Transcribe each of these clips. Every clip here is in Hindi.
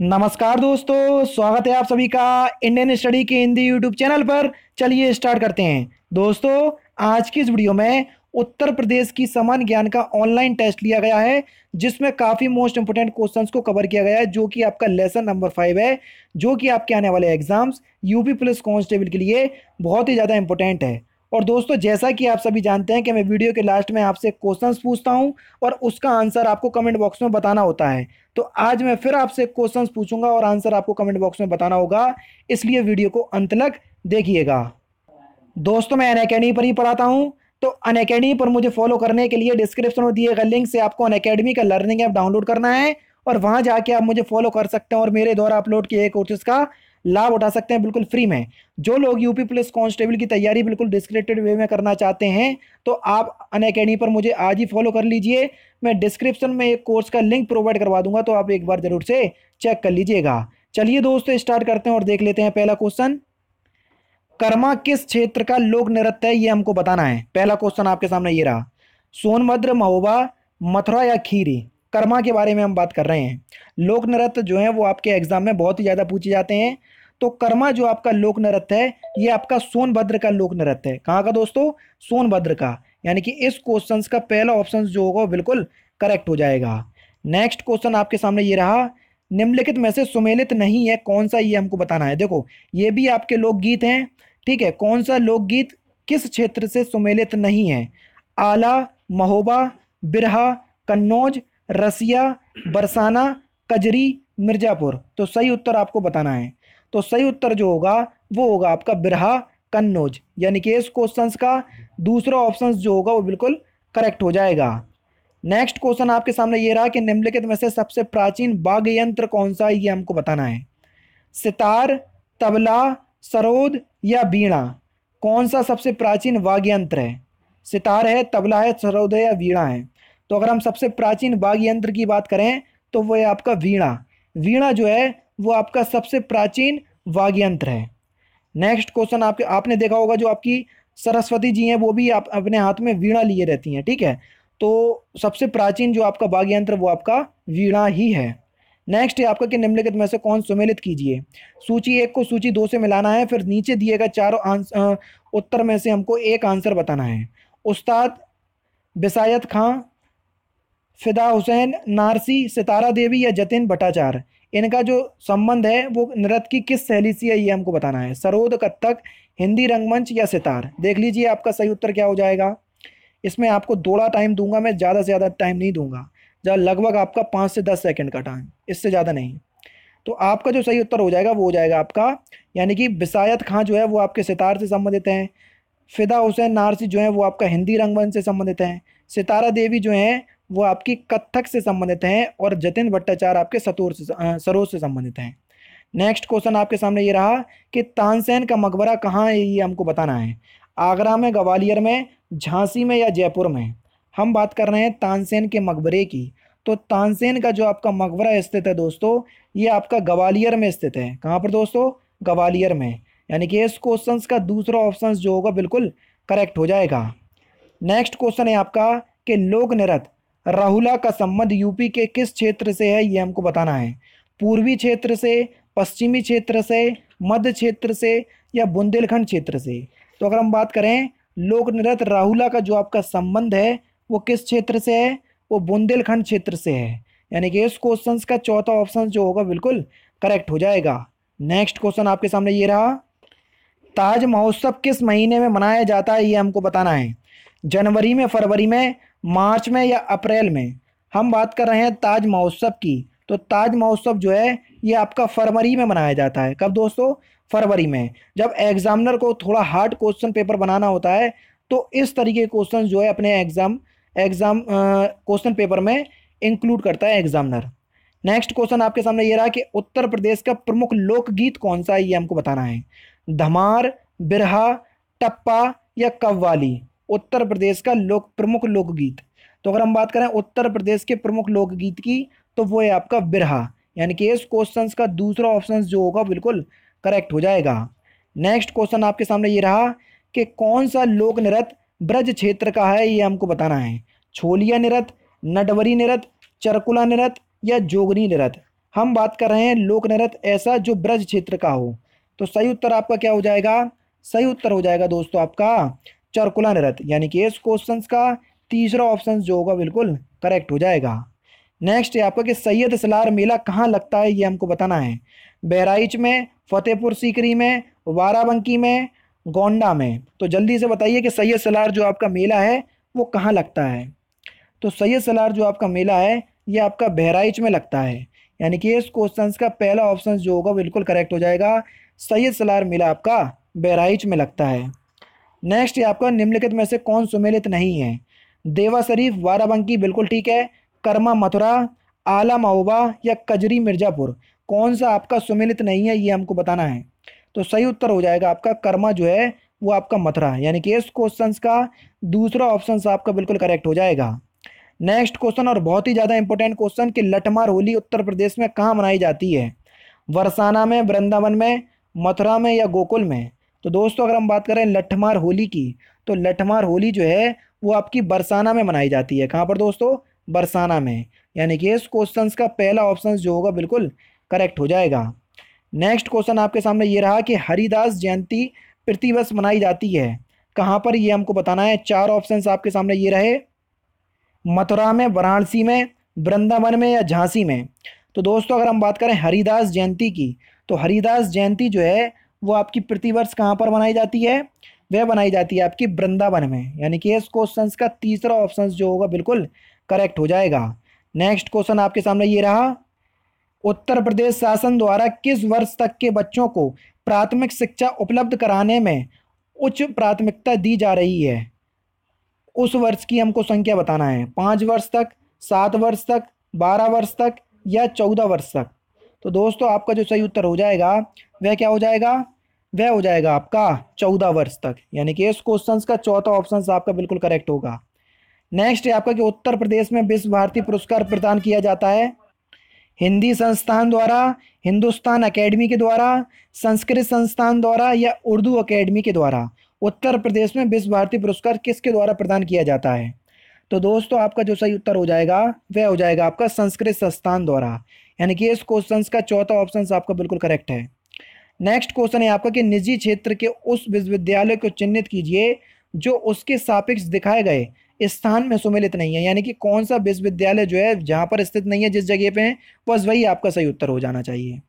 नमस्कार दोस्तों, स्वागत है आप सभी का इंडियन स्टडी के हिंदी यूट्यूब चैनल पर। चलिए स्टार्ट करते हैं। दोस्तों, आज की इस वीडियो में उत्तर प्रदेश की समान ज्ञान का ऑनलाइन टेस्ट लिया गया है, जिसमें काफ़ी मोस्ट इंपोर्टेंट क्वेश्चंस को कवर किया गया है, जो कि आपका लेसन नंबर फाइव है, जो कि आपके आने वाले एग्ज़ाम्स यूपी पुलिस कांस्टेबल के लिए बहुत ही ज़्यादा इंपॉर्टेंट है। और दोस्तों, जैसा कि आप सभी जानते हैं कि मैं वीडियो के लास्ट में आपसे क्वेश्चंस पूछता हूँ और उसका आंसर आपको कमेंट बॉक्स में बताना होता है। तो आज मैं फिर आपसे क्वेश्चंस पूछूँगा और आंसर आपको कमेंट बॉक्स में बताना होगा, इसलिए वीडियो को अंत तक देखिएगा। दोस्तों, मैं अन पर ही पढ़ाता हूँ तो अन पर मुझे फॉलो करने के लिए डिस्क्रिप्शन में दिए गए लिंक से आपको अन का लर्निंग ऐप डाउनलोड करना है और वहाँ जाके आप मुझे फॉलो कर सकते हैं और मेरे द्वारा अपलोड किए कोर्सेज का लाभ उठा सकते हैं बिल्कुल फ्री में। जो लोग यूपी पुलिस कांस्टेबल की तैयारी बिल्कुल डिस्क्रिप्टेड वे में करना चाहते हैं तो आप अन अकेडमी पर मुझे आज ही फॉलो कर लीजिए। मैं डिस्क्रिप्शन में एक कोर्स का लिंक प्रोवाइड करवा दूँगा तो आप एक बार ज़रूर से चेक कर लीजिएगा। चलिए दोस्तों स्टार्ट करते हैं और देख लेते हैं पहला क्वेश्चन कर्मा किस क्षेत्र का लोक नृत्य है, ये हमको बताना है। पहला क्वेश्चन आपके सामने ये रहा। सोनभद्र, महोबा, मथुरा या खीरी? कर्मा के बारे में हम बात कर रहे हैं। लोक नृत्य जो है वो आपके एग्ज़ाम में बहुत ही ज़्यादा पूछे जाते हैं। तो कर्मा जो आपका लोक नृत्य है, ये आपका सोनभद्र का लोक नृत्य है। कहाँ का दोस्तों? सोनभद्र का। यानी कि इस क्वेश्चन का पहला ऑप्शन जो होगा बिल्कुल करेक्ट हो जाएगा। नेक्स्ट क्वेश्चन आपके सामने ये रहा, निम्नलिखित में से सुमेलित नहीं है, कौन सा ये हमको बताना है? देखो, ये भी आपके लोकगीत हैं, ठीक है? कौन सा लोकगीत किस क्षेत्र से सुमेलित नहीं है? आला, महोबा, बिरहा, कन्नौज, रसिया, बरसाना, कजरी, मिर्जापुर। तो सही उत्तर आपको बताना है। तो सही उत्तर जो होगा, वो होगा आपका बिरहा कन्नौज। यानी कि इस क्वेश्चन का दूसरा ऑप्शन जो होगा वो बिल्कुल करेक्ट हो जाएगा। नेक्स्ट क्वेश्चन आपके सामने ये रहा कि निम्नलिखित में से सबसे प्राचीन बाघ यंत्र कौन सा है, ये हमको बताना है। सितार, तबला, सरोद या बीणा, कौन सा सबसे प्राचीन वाद्य यंत्र है? सितार है, तबला है, सरोद है या वीणा है? तो अगर हम सबसे प्राचीन वाद्य यंत्र की बात करें तो वो है आपका वीणा। वीणा जो है वो आपका सबसे प्राचीन वाद्य यंत्र है। नेक्स्ट क्वेश्चन आपके, आपने देखा होगा जो आपकी सरस्वती जी हैं, वो भी आप अपने हाथ में वीणा लिए रहती हैं, ठीक है? तो सबसे प्राचीन जो आपका वाद्य यंत्र वो आपका वीणा ही है। नेक्स्ट है, आपका कि निम्नलिखित में से कौन सुमेलित कीजिए? सूची एक को सूची दो से मिलाना है, फिर नीचे दिए गए चारों आंसर उत्तर में से हमको एक आंसर बताना है। उस्ताद बिसायत खां, फिदा हुसैन, नारसी, सितारा देवी या जतिन भट्टाचार्य। इनका जो संबंध है, वो नृत्य की किस शैली से है, ये हमको बताना है। सरोद कत्थक, हिंदी रंगमंच या सितार? देख लीजिए आपका सही उत्तर क्या हो जाएगा। इसमें आपको थोड़ा टाइम दूँगा मैं, ज़्यादा से ज़्यादा टाइम नहीं दूँगा। जहाँ लगभग आपका पाँच से दस सेकेंड का टाइम इससे ज़्यादा नहीं। तो आपका जो सही उत्तर हो जाएगा, वो हो जाएगा आपका, यानी कि बिसायत खां जो है, वो आपके सितार से संबंधित हैं। फ़िदा हुसैन नारसी जो है, वो आपका हिंदी रंगमंच से संबंधित हैं। सितारा देवी जो हैं वो आपकी कत्थक से संबंधित हैं और जतिन भट्टाचार्य आपके सतोर से सरोज से संबंधित हैं। नेक्स्ट क्वेश्चन आपके सामने ये रहा कि तानसेन का मकबरा कहाँ है, ये हमको बताना है। आगरा में, ग्वालियर में, झांसी में या जयपुर में? हम बात कर रहे हैं तानसेन के मकबरे की। तो तानसेन का जो आपका मकबरा स्थित है दोस्तों, ये आपका ग्वालियर में स्थित है। कहाँ पर दोस्तों? ग्वालियर में। यानी कि इस क्वेश्चन का दूसरा ऑप्शन जो होगा, बिल्कुल करेक्ट हो जाएगा। नेक्स्ट क्वेश्चन है आपका कि लोक नृत्य राहुला का संबंध यूपी के किस क्षेत्र से है, ये हमको बताना है। पूर्वी क्षेत्र से, पश्चिमी क्षेत्र से, मध्य क्षेत्र से या बुंदेलखंड क्षेत्र से? तो अगर हम बात करें लोक नृत्य राहुला का जो आपका संबंध है, वो किस क्षेत्र से है? वो बुंदेलखंड क्षेत्र से है। यानी कि इस क्वेश्चन का चौथा ऑप्शन जो होगा, बिल्कुल करेक्ट हो जाएगा। नेक्स्ट क्वेश्चन आपके सामने ये रहा, ताज महोत्सव किस महीने में मनाया जाता है, ये हमको बताना है। जनवरी में, फरवरी में मार्च में या अप्रैल में। हम बात कर रहे हैं ताज महोत्सव की। तो ताज महोत्सव जो है, ये आपका फरवरी में मनाया जाता है। कब दोस्तों? फरवरी में। जब एग्जामिनर को थोड़ा हार्ड क्वेश्चन पेपर बनाना होता है तो इस तरीके के क्वेश्चन जो है अपने एग्ज़ाम एग्ज़ाम क्वेश्चन पेपर में इंक्लूड करता है एग्जामिनर नेक्स्ट क्वेश्चन आपके सामने ये रहा कि उत्तर प्रदेश का प्रमुख लोकगीत कौन सा है, ये हमको बताना है। धमार, बिरहा, टप्पा या कव्वाली? उत्तर प्रदेश का लोक, प्रमुख लोकगीत। तो अगर हम बात करें उत्तर प्रदेश के प्रमुख लोकगीत की तो वो है आपका बिरहा। यानी कि इस क्वेश्चन का दूसरा ऑप्शन जो होगा, बिल्कुल करेक्ट हो जाएगा। नेक्स्ट क्वेश्चन आपके सामने ये रहा कि कौन सा लोक नृत्य ब्रज क्षेत्र का है, ये हमको बताना है। छोलिया नृत्य, नटवरी नृत्य, चरकुला नृत्य या जोगनी नृत्य। हम बात कर रहे हैं लोक नृत्य ऐसा जो ब्रज क्षेत्र का हो। तो सही उत्तर आपका क्या हो जाएगा? सही उत्तर हो जाएगा दोस्तों आपका चरकुला नृत्य यानी कि इस क्वेश्चन का तीसरा ऑप्शन जो होगा बिल्कुल करेक्ट हो जाएगा। नेक्स्ट है आपका कि सैयद सलार मेला कहाँ लगता है, ये हमको बताना है। बहराइच में, फतेहपुर सीकरी में, वाराबंकी में, गोंडा में। तो जल्दी से बताइए कि सैयद सलार जो आपका मेला है, वो कहाँ लगता है? तो सैयद सलार जो आपका मेला है, ये आपका बहराइच में लगता है। यानी कि इस क्वेश्चन का पहला ऑप्शन जो होगा बिल्कुल करेक्ट हो जाएगा। सैयद सलार मेला आपका बहराइच में लगता है। नेक्स्ट आपका निम्नलिखित में से कौन सुमेलित नहीं है? देवा शरीफ बाराबंकी बिल्कुल ठीक है। कर्मा मथुरा, आला महोबा या कजरी मिर्ज़ापुर? कौन सा आपका सुमेलित नहीं है, ये हमको बताना है। तो सही उत्तर हो जाएगा आपका कर्मा जो है, वो आपका मथुरा। यानी कि इस क्वेश्चन का दूसरा ऑप्शन आपका बिल्कुल करेक्ट हो जाएगा। नेक्स्ट क्वेश्चन और बहुत ही ज़्यादा इंपॉर्टेंट क्वेश्चन कि लठमार होली उत्तर प्रदेश में कहाँ मनाई जाती है? वरसाना में, वृंदावन में, मथुरा में या गोकुल में? तो दोस्तों, अगर हम बात करें लठमार होली की तो लठमार होली जो है, वो आपकी बरसाना में मनाई जाती है। कहाँ पर दोस्तों? बरसाना में। यानी कि इस क्वेश्चन का पहला ऑप्शन जो होगा, बिल्कुल करेक्ट हो जाएगा। नेक्स्ट क्वेश्चन आपके सामने ये रहा कि हरिदास जयंती प्रतिवर्ष मनाई जाती है। कहाँ पर ये हमको बताना है? चार ऑप्शन आपके सामने ये रहे। मथुरा में, वाराणसी में, वृंदावन में या झांसी में। तो दोस्तों, अगर हम बात करें हरिदास जयंती की तो हरिदास जयंती जो है वो आपकी प्रतिवर्ष कहाँ पर बनाई जाती है? वह बनाई जाती है आपकी वृंदावन में। यानी कि इस क्वेश्चन का तीसरा ऑप्शन जो होगा, बिल्कुल करेक्ट हो जाएगा। नेक्स्ट क्वेश्चन आपके सामने ये रहा, उत्तर प्रदेश शासन द्वारा किस वर्ष तक के बच्चों को प्राथमिक शिक्षा उपलब्ध कराने में उच्च प्राथमिकता दी जा रही है? उस वर्ष की हमको संख्या बताना है। पाँच वर्ष तक, सात वर्ष तक, बारह वर्ष तक या चौदह वर्ष तक? तो दोस्तों, आपका जो सही उत्तर हो जाएगा वह क्या हो जाएगा? वह हो जाएगा आपका चौदह वर्ष तक। यानी कि इस क्वेश्चन का चौथा ऑप्शन आपका बिल्कुल करेक्ट होगा। नेक्स्ट है आपका कि उत्तर प्रदेश में विश्व भारती पुरस्कार प्रदान किया जाता है। हिंदी संस्थान द्वारा, हिंदुस्तान एकेडमी के द्वारा, संस्कृत संस्थान द्वारा या उर्दू अकेडमी के द्वारा। उत्तर प्रदेश में विश्व भारती पुरस्कार किसके द्वारा प्रदान किया जाता है? तो दोस्तों, आपका जो सही उत्तर हो जाएगा, वह हो जाएगा आपका संस्कृत संस्थान द्वारा। यानी कि इस क्वेश्चन का चौथा ऑप्शन आपका बिल्कुल करेक्ट है। नेक्स्ट क्वेश्चन है आपका कि निजी क्षेत्र के उस विश्वविद्यालय को चिन्हित कीजिए, जो उसके सापेक्ष दिखाए गए स्थान में सुमेलित नहीं है। यानी कि कौन सा विश्वविद्यालय जो है, जहाँ पर स्थित नहीं है, जिस जगह पे है, बस वही आपका सही उत्तर हो जाना चाहिए।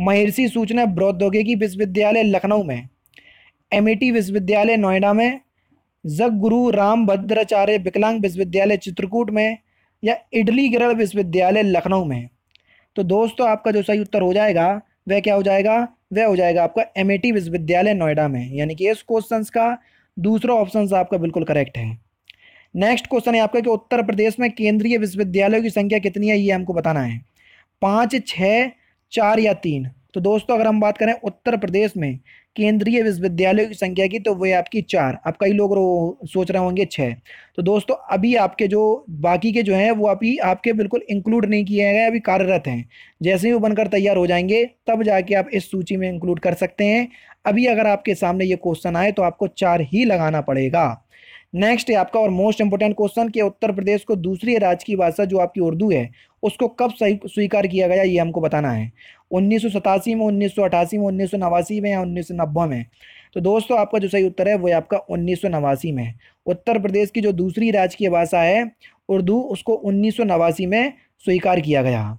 महर्षि सूचना प्रौद्योगिकी विश्वविद्यालय लखनऊ में एम विश्वविद्यालय नोएडा में जग गुरु राम भद्राचार्य विकलांग विश्वविद्यालय चित्रकूट में, या इडली गिरल विश्वविद्यालय लखनऊ में। तो दोस्तों, आपका जो सही उत्तर हो जाएगा, वह क्या हो जाएगा? वह हो जाएगा आपका एमएटी विश्वविद्यालय नोएडा में। यानी कि इस क्वेश्चन का दूसरा ऑप्शन आपका बिल्कुल करेक्ट है। नेक्स्ट क्वेश्चन है आपका कि उत्तर प्रदेश में केंद्रीय विश्वविद्यालयों की संख्या कितनी है, ये हमको बताना है। पाँच, छः, चार या तीन। तो दोस्तों, अगर हम बात करें उत्तर प्रदेश में, केंद्रीय विश्वविद्यालयों की संख्या की तो वह आपकी चार अब कई लोग सोच रहे होंगे छः तो दोस्तों, अभी आपके जो, बाकी के जो हैं, वो अभी आपके बिल्कुल इंक्लूड नहीं किए गए, अभी कार्यरत हैं। जैसे ही वो बनकर तैयार हो जाएँगे, तब जाके आप इस सूची में इंक्लूड कर सकते हैं। अभी अगर आपके सामने ये क्वेश्चन आए तो आपको चार ही लगाना पड़ेगा। नेक्स्ट है आपका और मोस्ट इंपोर्टेंट क्वेश्चन कि उत्तर प्रदेश को दूसरी राज्य की भाषा, जो आपकी उर्दू है, उसको कब स्वीकार किया गया, ये हमको बताना है। उन्नीस सौ सतासी में, उन्नीस सौ अठासी में, उन्नीस सौ नवासी में या उन्नीस सौ नब्बे में? तो दोस्तों, आपका जो सही उत्तर है, वो आपका उन्नीस सौ नवासी में। उत्तर प्रदेश की जो दूसरी राज्य की भाषा है, उर्दू, उसको उन्नीस सौ नवासी में स्वीकार किया गया।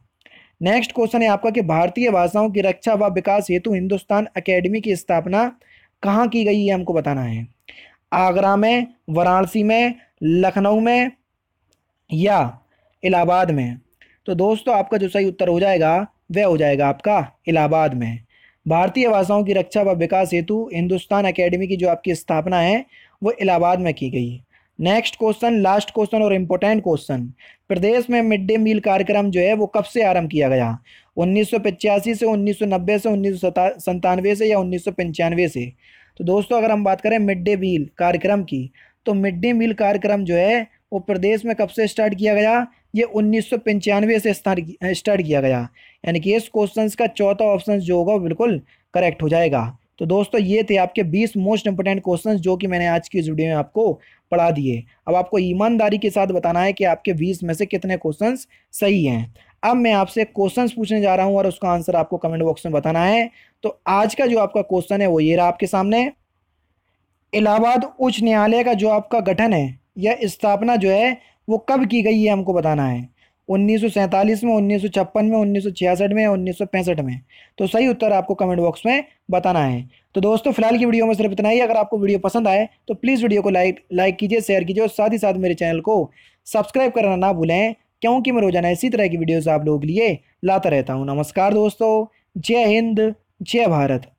नेक्स्ट क्वेश्चन है आपका कि भारतीय भाषाओं की रक्षा व विकास हेतु हिंदुस्तान अकेडमी की स्थापना कहाँ की गई है हमको बताना है। आगरा में, वाराणसी में, लखनऊ में या इलाहाबाद में? तो दोस्तों, आपका जो सही उत्तर हो जाएगा वह हो जाएगा आपका इलाहाबाद में। भारतीय भाषाओं की रक्षा व विकास हेतु हिंदुस्तान एकेडमी की जो आपकी स्थापना है, वो इलाहाबाद में की गई। नेक्स्ट क्वेश्चन, लास्ट क्वेश्चन और इम्पोर्टेंट क्वेश्चन। प्रदेश में मिड डे मील कार्यक्रम जो है, वो कब से आरंभ किया गया? उन्नीस सौ पचासी से, उन्नीस सौ नब्बे से, उन्नीस से या उन्नीस सौ पंचानवे से? तो दोस्तों, अगर हम बात करें मिड डे मील कार्यक्रम की तो मिड डे मील कार्यक्रम जो है, वो प्रदेश में कब से स्टार्ट किया गया? ये उन्नीस सौ पंचानवे से स्टार्ट किया गया। यानी कि इस क्वेश्चन का चौथा ऑप्शन जो होगा वो बिल्कुल करेक्ट हो जाएगा। तो दोस्तों, ये थे आपके 20 मोस्ट इंपोर्टेंट क्वेश्चंस जो कि मैंने आज की इस वीडियो में आपको पढ़ा दिए। अब आपको ईमानदारी के साथ बताना है कि आपके 20 में से कितने क्वेश्चंस सही हैं। अब मैं आपसे क्वेश्चंस पूछने जा रहा हूँ और उसका आंसर आपको कमेंट बॉक्स में बताना है। तो आज का जो आपका क्वेश्चन है वो ये रहा आपके सामने। इलाहाबाद उच्च न्यायालय का जो आपका गठन है या स्थापना जो है वो कब की गई है हमको बताना है? उन्नीस सौ सैंतालीस में, उन्नीस सौ छप्पन में, उन्नीस सौ छियासठ में, उन्नीस में। तो सही उत्तर आपको कमेंट बॉक्स में बताना है। तो दोस्तों, फ़िलहाल की वीडियो में सिर्फ़ इतना ही। अगर आपको वीडियो पसंद आए तो प्लीज़ वीडियो को लाइक लाइक कीजिए, शेयर कीजिए और साथ ही साथ मेरे चैनल को सब्सक्राइब करना ना भूलें, क्योंकि मैं रोज़ाना इसी तरह की वीडियोस आप लोगों के लिए लाता रहता हूँ। नमस्कार दोस्तों। जय हिंद, जय भारत।